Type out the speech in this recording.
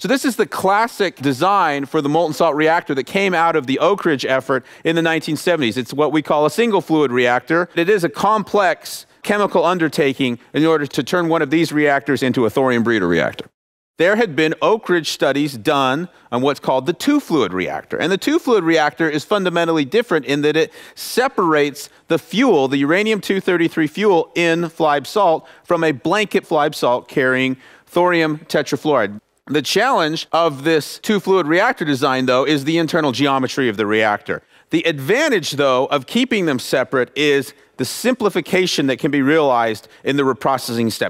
So, this is the classic design for the molten salt reactor that came out of the Oak Ridge effort in the 1970s. It's what we call a single fluid reactor. It is a complex chemical undertaking in order to turn one of these reactors into a thorium breeder reactor. There had been Oak Ridge studies done on what's called the two fluid reactor. And the two fluid reactor is fundamentally different in that it separates the fuel, the uranium 233 fuel in FLiBe salt, from a blanket FLiBe salt carrying thorium tetrafluoride. The challenge of this two fluid reactor design, though, is the internal geometry of the reactor. The advantage, though, of keeping them separate is the simplification that can be realized in the reprocessing step.